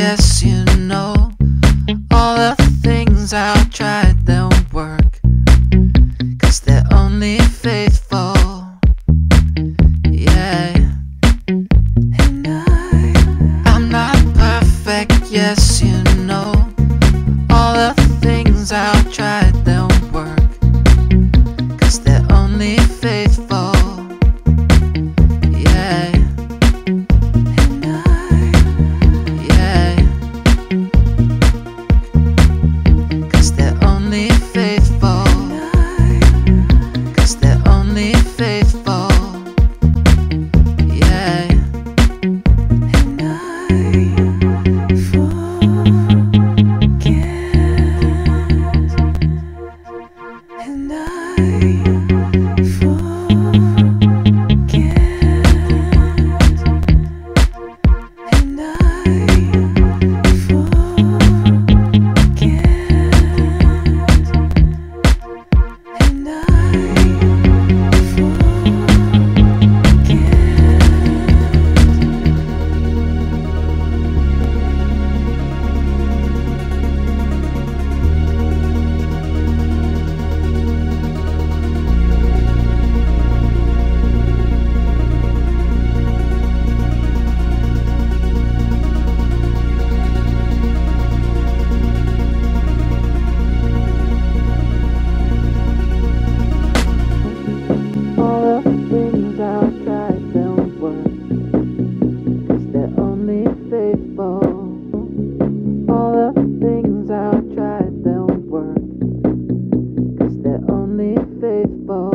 yes, you know. All the things I've tried don't work. Cause they're only faithful. Yeah. And I, I'm not perfect, yes, you know. And faithful. All the things I've tried don't work. Cause they're only faithful.